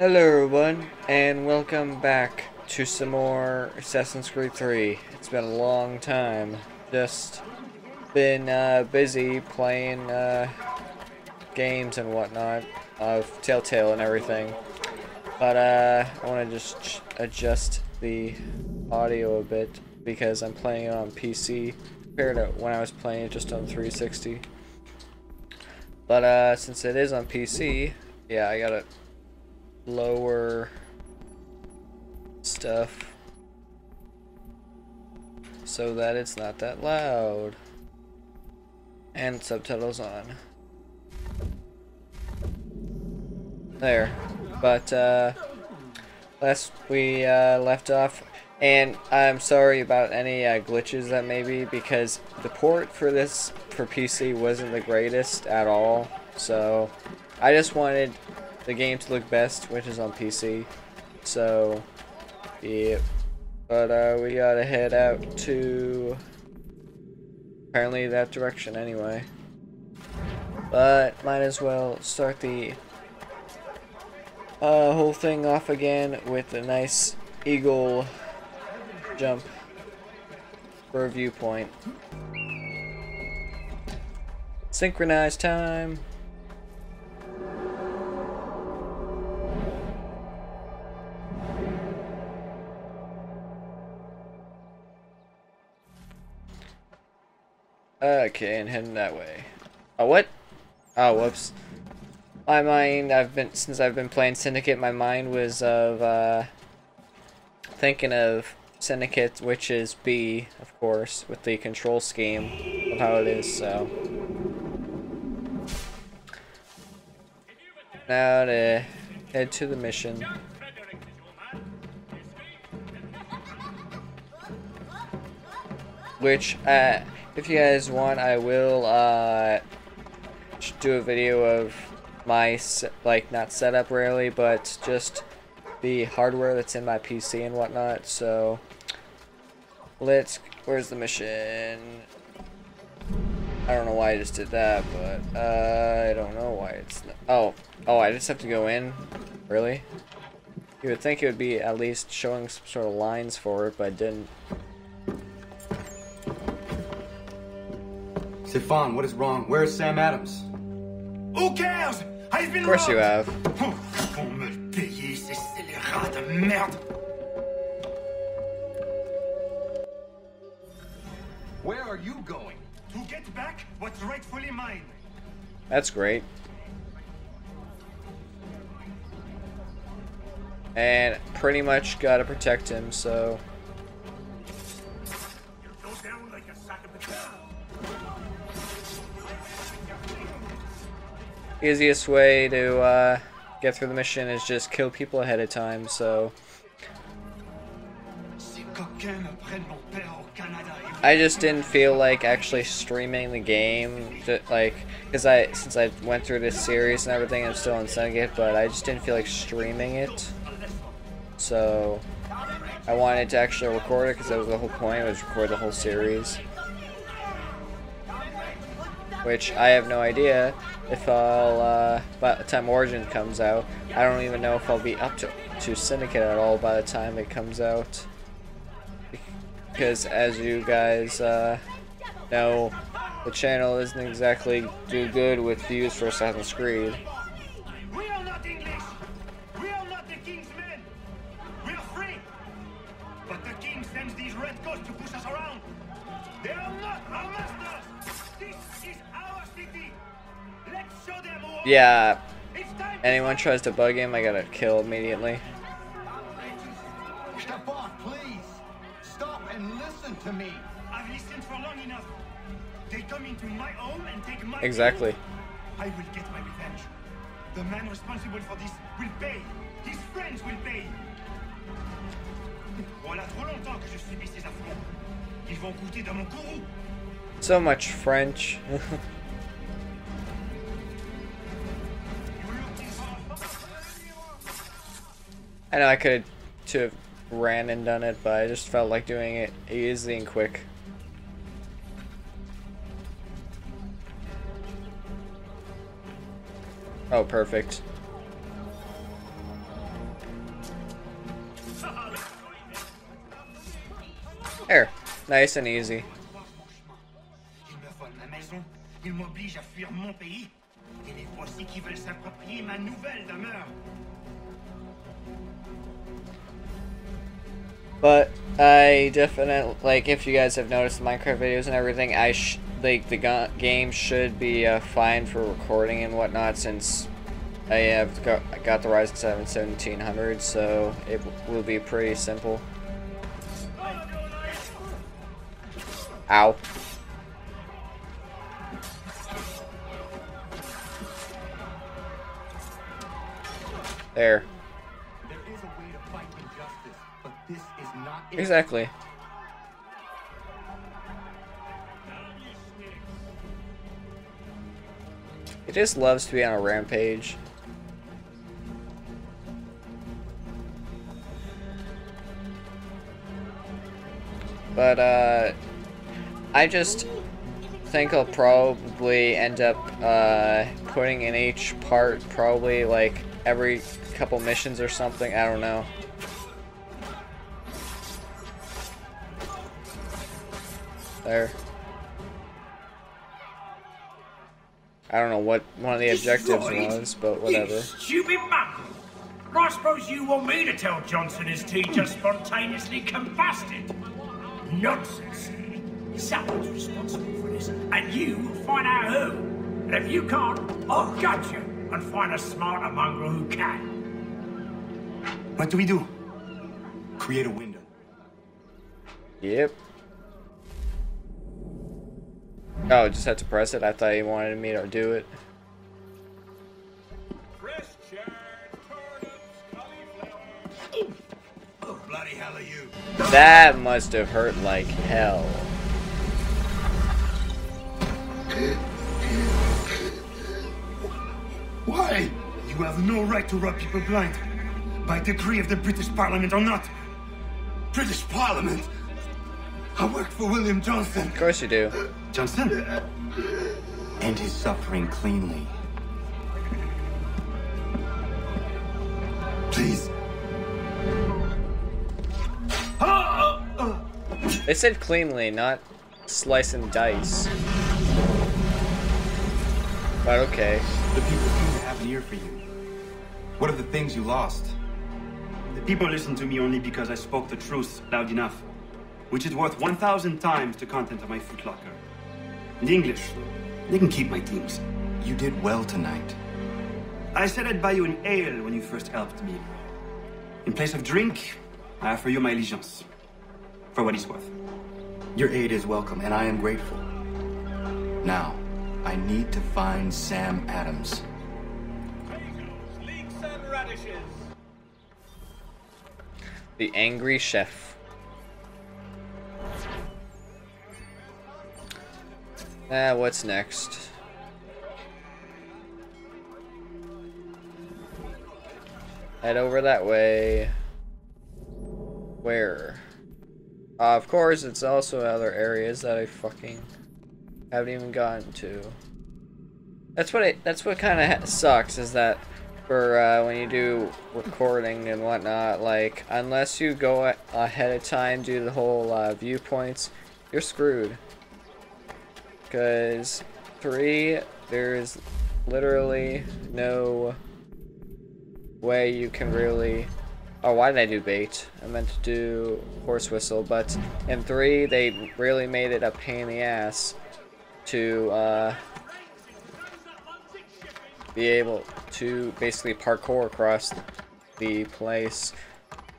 Hello everyone, and welcome back to some more Assassin's Creed 3. It's been a long time. Just been uh, busy playing uh, games and whatnot of Telltale and everything. But uh, I want to just adjust the audio a bit because I'm playing it on PC compared to when I was playing it just on 360. But uh, since it is on PC, yeah, I gotta lower stuff so that it's not that loud. And subtitles on. There. But, uh, last we uh, left off, and I'm sorry about any uh, glitches that may be, because the port for this, for PC, wasn't the greatest at all, so I just wanted the game to look best, which is on PC. So, yeah. But uh, we gotta head out to apparently that direction anyway. But might as well start the uh, whole thing off again with a nice eagle jump for a viewpoint. Synchronized time. Okay, and heading that way. Oh, what? Oh, whoops. My mind, I've been, since I've been playing Syndicate, my mind was of, uh, thinking of Syndicate, which is B, of course, with the control scheme of how it is, so. Now to head to the mission. Which, uh, if you guys want, I will uh, do a video of my, like, not setup really, but just the hardware that's in my PC and whatnot. So, let's, where's the mission? I don't know why I just did that, but uh, I don't know why it's, not, oh, oh, I just have to go in? Really? You would think it would be at least showing some sort of lines for it, but didn't. Stephane, what is wrong? Where is Sam Adams? Who cares? I've been Of course you have. Vont me le payer, ces scélérats de merde. Where are you going? To get back what's rightfully mine. That's great. And pretty much gotta protect him, so... Easiest way to uh, get through the mission is just kill people ahead of time, so... I just didn't feel like actually streaming the game, like, because I, since I went through this series and everything, I'm still on Syndicate, but I just didn't feel like streaming it. So, I wanted to actually record it, because that was the whole point, was record the whole series. Which, I have no idea if I'll, uh, by the time Origin comes out, I don't even know if I'll be up to, to Syndicate at all by the time it comes out because as you guys uh, know, the channel isn't exactly do good with views for Assassin's Creed. Yeah, It's time. to anyone tries to bug him, I gotta kill immediately. Stephane, please! Stop and listen to me! I've listened for long enough. They come into my home and take my Exactly. I will get my revenge. The man responsible for this will pay. His friends will pay. Voilà trop longtemps que je subis ces affronts. Ils vont coûter dans mon courroux. So much French. I know I could have ran and done it, but I just felt like doing it easy and quick. Oh, perfect. There. Nice and easy. But I definitely like if you guys have noticed the Minecraft videos and everything, I like the game should be uh, fine for recording and whatnot since I have got, I got the Ryzen 7 1700, so it will be pretty simple. Ow. There not it. Just loves to be on a rampage. But, uh, I just think I'll probably end up, uh, putting in each part probably, like, every couple missions or something. I don't know. There. I don't know what one of the objectives Destroyed? was, but You whatever. stupid mongrel! I suppose you want me to tell Johnson his tea just spontaneously combusted? Nonsense! Someone's responsible for this, and you will find out who. And if you can't, I'll gut you and find a smarter mongrel who can. What do we do? Create a window. Yep. Oh, just had to press it. I thought you wanted me to do it. Oh, bloody hell are you? That must have hurt like hell. Why? You have no right to rub people blind. By decree of the British Parliament or not. British Parliament? I work for William Johnson. Of course you do. Johnson? End his suffering cleanly. Please. They said cleanly, not slice and dice. But okay. The people seem to have an ear for you. What are the things you lost? The people listen to me only because I spoke the truth loud enough, which is worth 1,000 times the content of my footlocker. The English, they can keep my teams. You did well tonight. I said I'd buy you an ale when you first helped me. In place of drink, I offer you my allegiance. For what it's worth. Your aid is welcome, and I am grateful. Now, I need to find Sam Adams. The angry chef. Ah, what's next? Head over that way. Where? Uh, of course, it's also other areas that I fucking haven't even gotten to. That's what it. That's what kind of sucks is that for uh, when you do recording and whatnot, like unless you go ahead of time, do the whole uh, viewpoints, you're screwed. Cause three, there's literally no way you can really. Oh, why did I do bait? I meant to do horse whistle, but in three, they really made it a pain in the ass to uh, be able to basically parkour across the place.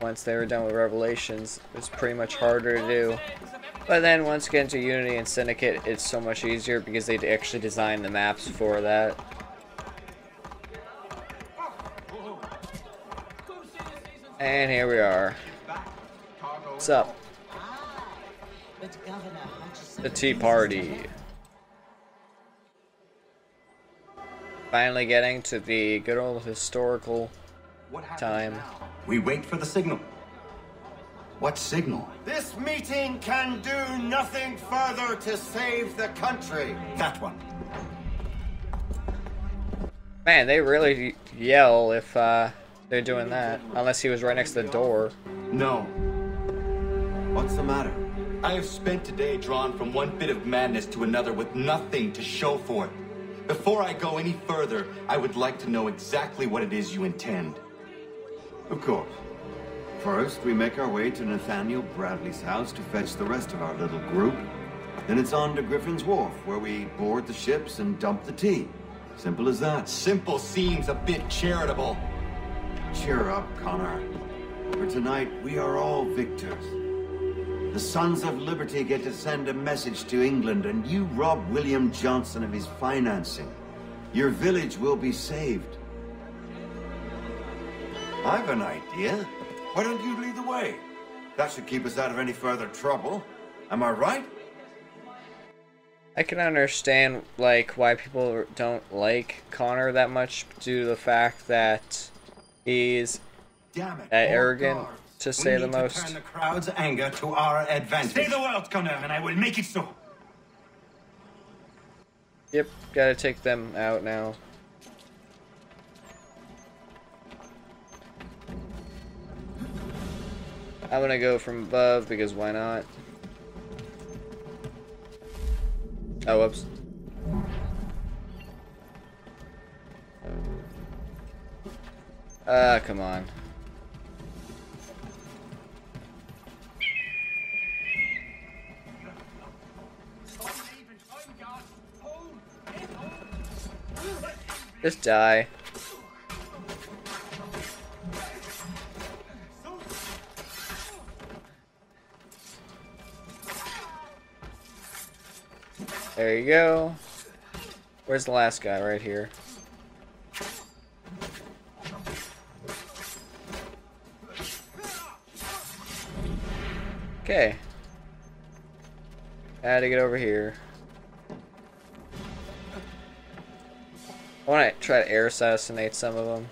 Once they were done with Revelations, it was pretty much harder to do. But then once you get into Unity and Syndicate, it's so much easier because they actually designed the maps for that. And here we are. What's up? But Governor Hutchinson The Tea Party. Finally getting to the good old historical time. We wait for the signal. What signal? This meeting can do nothing further to save the country. That one. Man, they really yell if uh, they're doing that. Unless he was right next to the door. No. What's the matter? I have spent today drawn from one bit of madness to another with nothing to show for it. Before I go any further, I would like to know exactly what it is you intend. Of course. First, we make our way to Nathaniel Bradley's house to fetch the rest of our little group. Then it's on to Griffin's Wharf, where we board the ships and dump the tea. Simple as that. Simple seems a bit charitable. Cheer up, Connor. For tonight, we are all victors. The Sons of Liberty get to send a message to England, and you rob William Johnson of his financing. Your village will be saved. I've an idea. Why don't you lead the way? That should keep us out of any further trouble. Am I right? I can understand like why people don't like Connor that much due to the fact that he's Damn it. Uh, arrogant, Guards. to We say the need to most. turn the crowd's anger to our advantage. Say the word, Connor, and I will make it so. Yep, gotta take them out now. I'm gonna go from above because why not? Oh, whoops. Ah, come on. Just die. There you go. Where's the last guy? Right here. Okay. Had to get over here. I want to try to air assassinate some of them.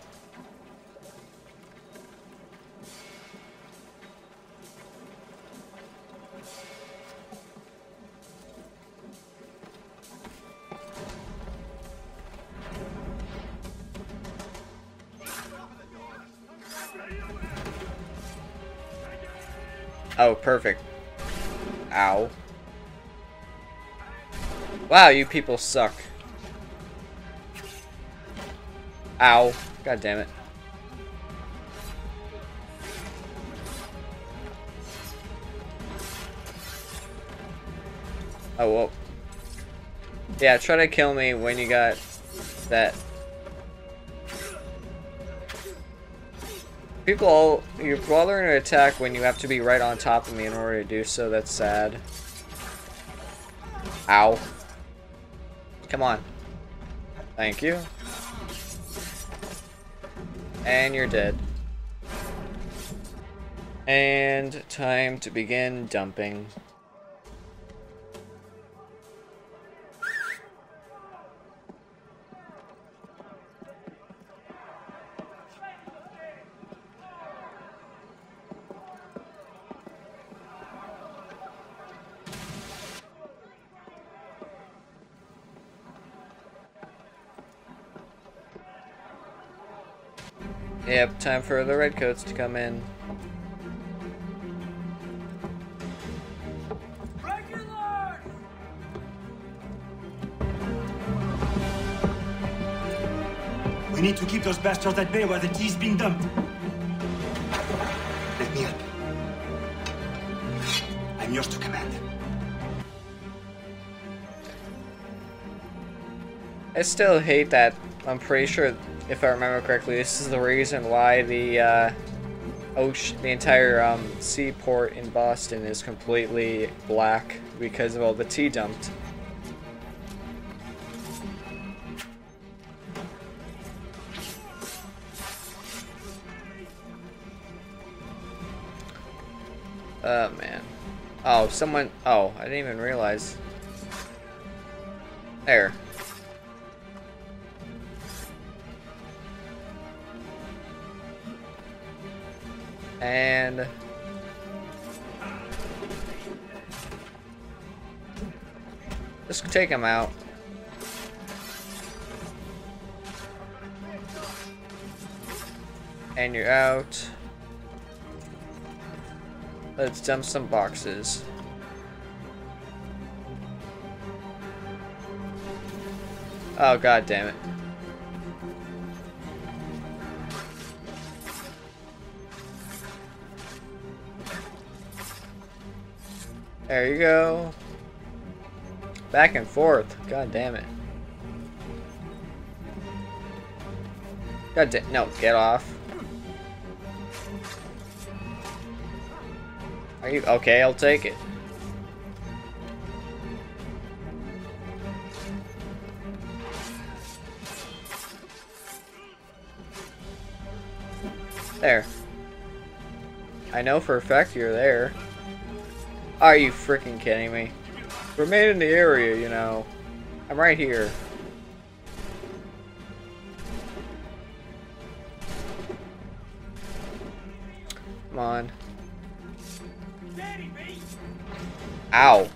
Oh, perfect. Ow. Wow, you people suck. Ow. God damn it. Oh, whoa. Yeah, try to kill me when you got that. People, you're bothering to attack when you have to be right on top of me in order to do so. That's sad. Ow. Come on. Thank you. And you're dead. And time to begin dumping. Time for the redcoats to come in. We need to keep those bastards at bay while the tea's being dumped. Let me up. I'm yours to command. I still hate that. I'm pretty sure, if I remember correctly, this is the reason why the uh, ocean, the entire um, seaport in Boston is completely black because of all the tea dumped. Oh man. Oh, someone. Oh, I didn't even realize. There. And just take him out. And you're out. Let's dump some boxes. Oh god damn it. There you go. Back and forth. God damn it. God damn. No, get off. Are you okay? I'll take it. There. I know for a fact you're there. Are you freaking kidding me? Remain in the area, you know. I'm right here. Come on. Ow.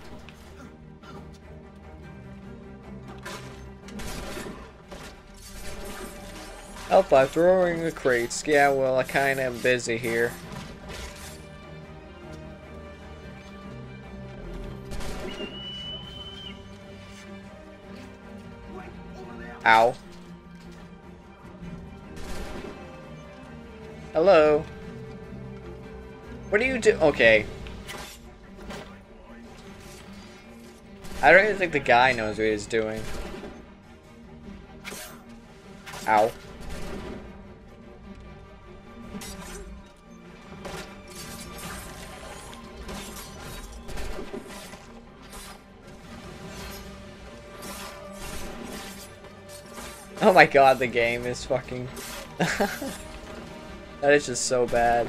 Help throwing the crates. Yeah, well, I kinda am busy here. Ow. Hello. What do you do? Okay. I don't even think the guy knows what he's doing. Ow. Oh my god, the game is fucking... that is just so bad.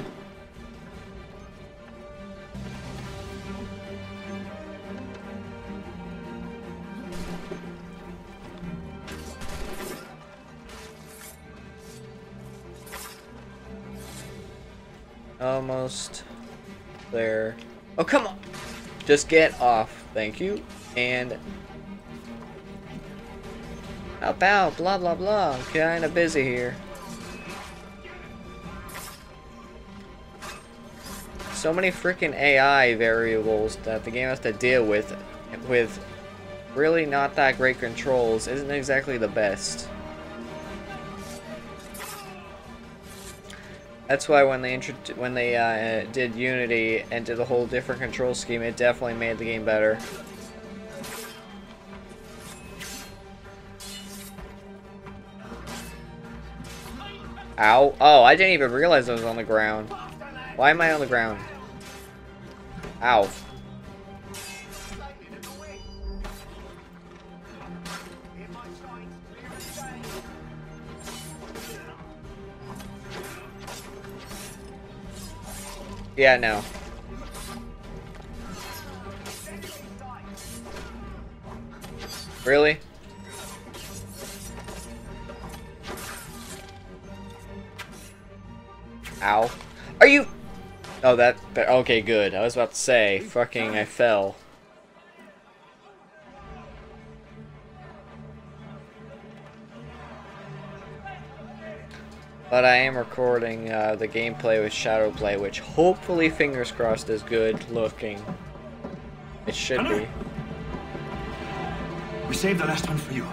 Almost there. Oh, come on! Just get off. Thank you. And about blah blah blah. Kinda busy here. So many freaking AI variables that the game has to deal with with really not that great controls isn't exactly the best. That's why when they when they uh, did Unity and did a whole different control scheme, it definitely made the game better. Ow. Oh, I didn't even realize I was on the ground. Why am I on the ground? Ow. Yeah, no. Really? Ow. Are you... Oh, that... Okay, good. I was about to say, fucking, I fell. But I am recording uh, the gameplay with Shadowplay, which hopefully, fingers crossed, is good looking. It should be. We saved the last one for you.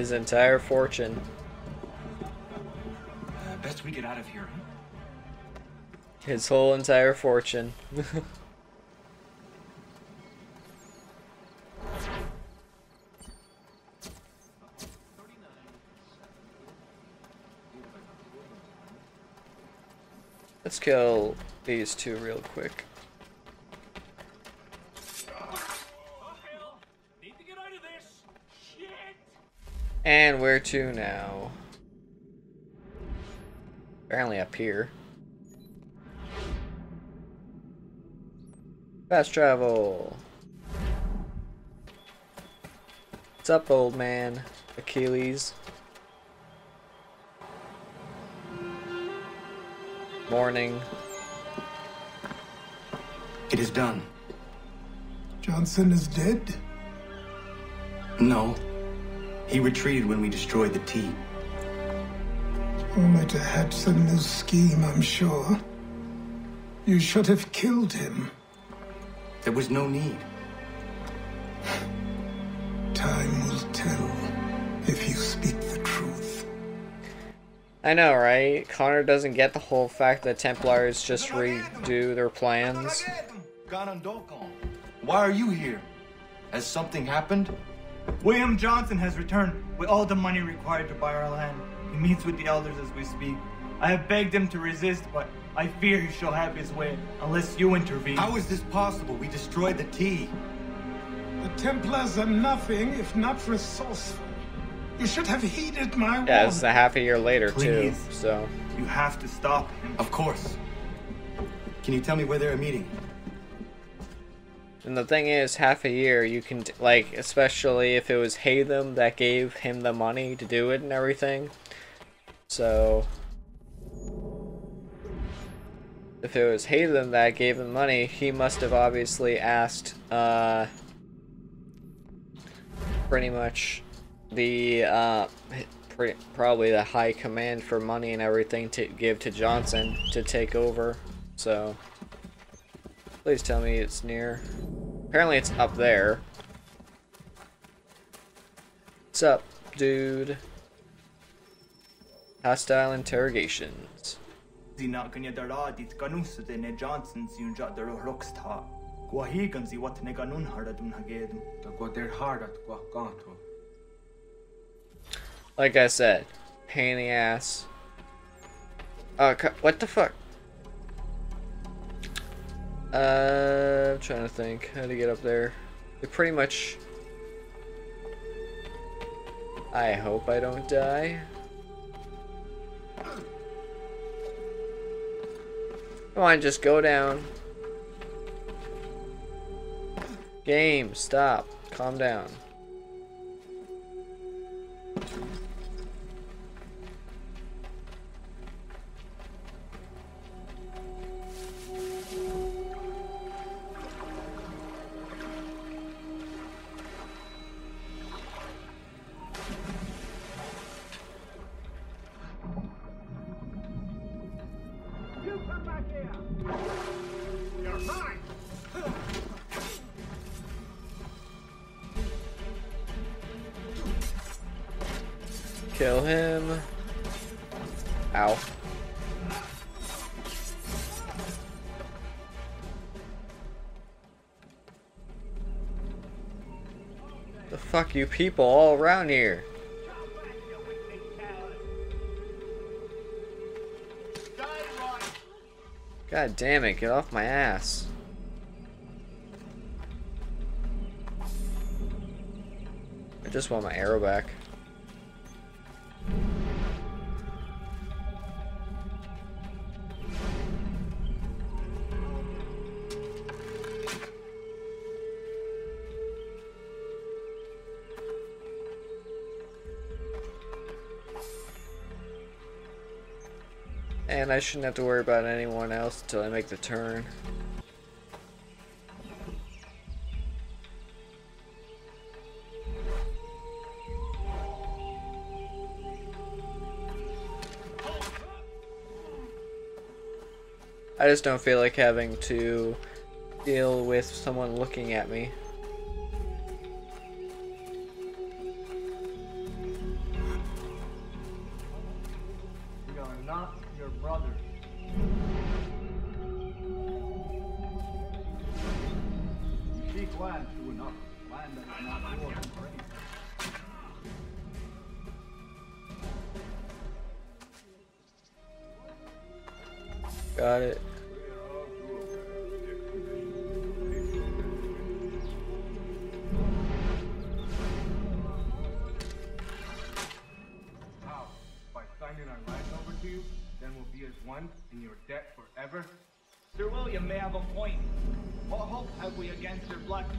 His entire fortune. Uh, best we get out of here. huh? His whole entire fortune. Let's kill these two real quick. Need to get out of this. Shit. And where to now? Apparently up here. Fast travel. What's up, old man? Achilles. Morning. It is done. Johnson is dead? No. He retreated when we destroyed the tea. Only to hatch a new scheme, I'm sure. You should have killed him. There was no need. Time will tell if you speak the truth. I know, right? Connor doesn't get the whole fact that Templars just redo their plans. Why are you here? Has something happened? William Johnson has returned with all the money required to buy our land. He meets with the elders as we speak. I have begged him to resist, but I fear he shall have his way unless you intervene. How is this possible? We destroyed the tea. The Templars are nothing if not resourceful. You should have heeded my warning. Yeah, it's a half a year later, too, Please. so. You have to stop him. Of course. Can you tell me where they're meeting? And the thing is, half a year, you can, like, especially if it was Haytham that gave him the money to do it and everything. So. If it was Haytham that gave him money, he must have obviously asked, uh. Pretty much the, uh. Probably the high command for money and everything to give to Johnson to take over. So. Please tell me it's near. Apparently it's up there. What's up, dude? Hostile interrogations. Like I said, pain in the ass. Uh, what the fuck? Uh, I'm trying to think how to get up there. They pretty much. I hope I don't die. Come on, just go down. Game, stop. Calm down. Kill him. Ow. The fuck you people all around here? God damn it, get off my ass. I just want my arrow back. And I shouldn't have to worry about anyone else until I make the turn. I just don't feel like having to deal with someone looking at me.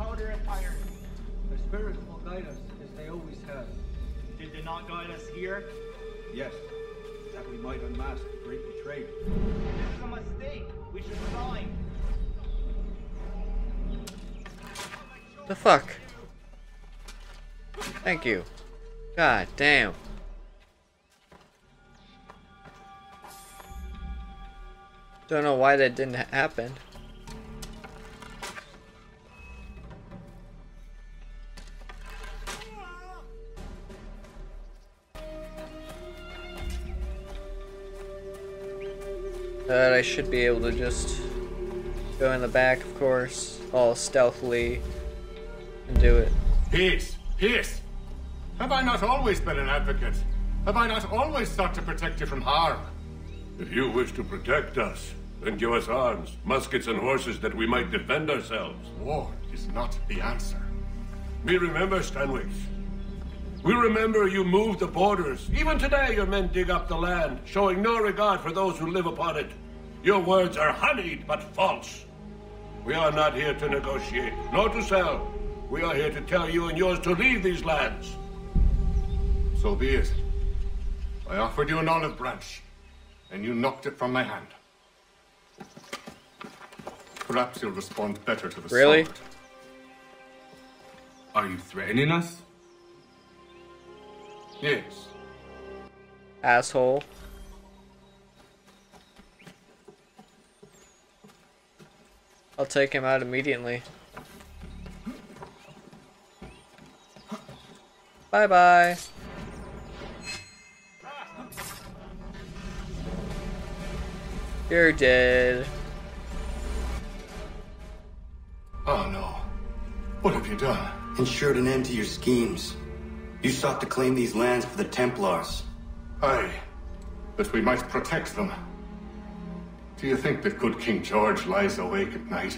Powder and iron? The spirits will guide us, as they always have. Did they not guide us here? Yes, that we might unmask the great betrayal. This is a mistake. We should resign. The fuck? Thank you. God damn. Don't know why that didn't happen. But I should be able to just go in the back, of course, all stealthily, and do it. Peace! Peace! Have I not always been an advocate? Have I not always sought to protect you from harm? If you wish to protect us, then give us arms, muskets and horses that we might defend ourselves. War is not the answer. We remember, Stanwix. We remember you moved the borders. Even today your men dig up the land, showing no regard for those who live upon it. Your words are honeyed, but false. We are not here to negotiate, nor to sell. We are here to tell you and yours to leave these lands. So be it. I offered you an olive branch, and you knocked it from my hand. Perhaps you'll respond better to the Really? sword. Are you threatening us? Yes. Asshole. I'll take him out immediately. Bye bye. You're dead. Oh no. What have you done? Ensured an end to your schemes. You sought to claim these lands for the Templars. Aye. That we might protect them. Do you think that good King George lies awake at night,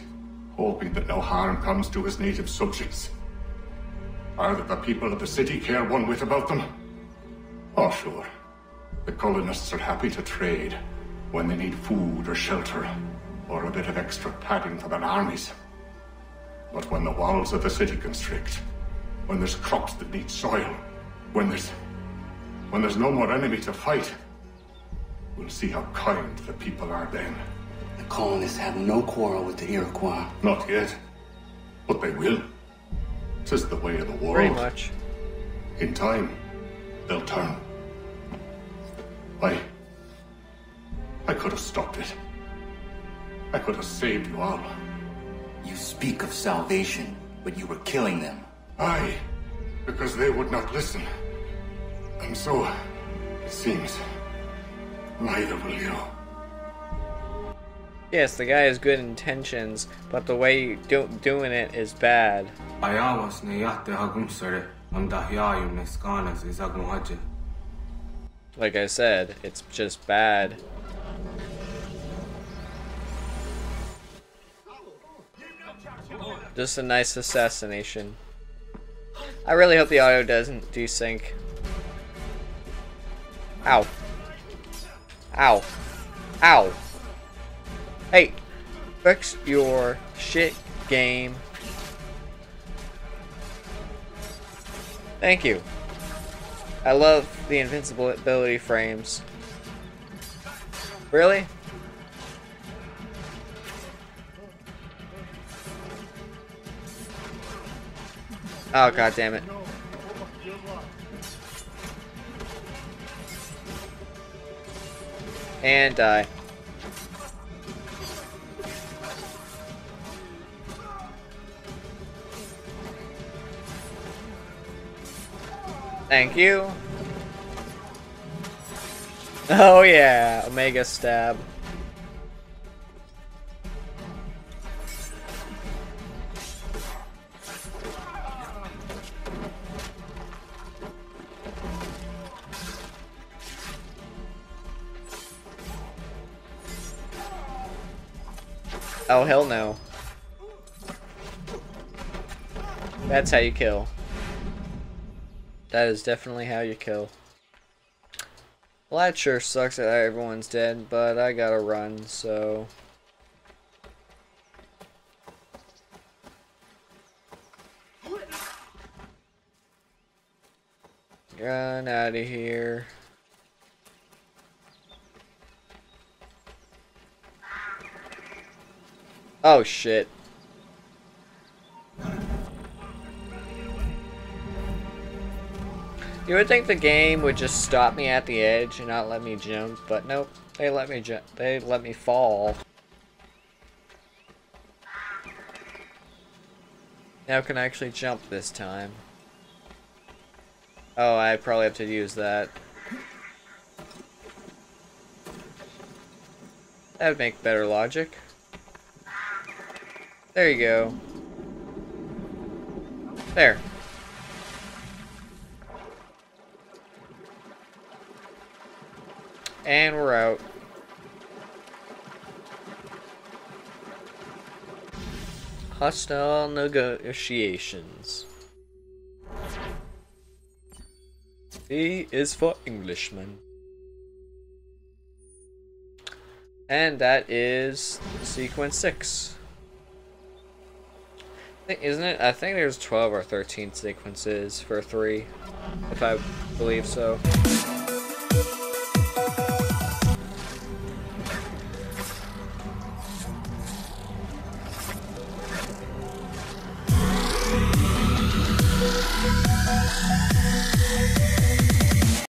hoping that no harm comes to his native subjects? Or that the people of the city care one whit about them? Oh, sure. The colonists are happy to trade when they need food or shelter, or a bit of extra padding for their armies. But when the walls of the city constrict, when there's crops that need soil, when there's... when there's no more enemy to fight, we'll see how kind the people are then. The colonists have no quarrel with the Iroquois. Not yet, but they will. Tis the way of the world. Pretty much. In time, they'll turn. I... I could have stopped it. I could have saved you all. You speak of salvation, but you were killing them. Aye, because they would not listen. And so, it seems, neither will you. Yes, the guy has good intentions, but the way you do doing it is bad. Ayawas na yate hagum sare. Am dahyayu na skanas is agum haje. Like I said, it's just bad. Just a nice assassination. I really hope the audio doesn't desync. Ow. Ow. Ow. Hey, fix your shit game. Thank you. I love the invincibility frames. Really? Oh god damn it. And die. Thank you. Oh yeah, Omega Stab. Oh, hell no. That's how you kill. That is definitely how you kill. Well, that sure sucks that everyone's dead, but I gotta run, so... Run out of here. Oh shit. You would think the game would just stop me at the edge and not let me jump, but nope. They let me jump. They let me fall. Now can I actually jump this time? Oh, I probably have to use that. That would make better logic. There you go. There. And we're out. Hostile negotiations. E is for Englishman. And that is sequence 6. Isn't it? I think there's 12 or 13 sequences for 3, if I believe so.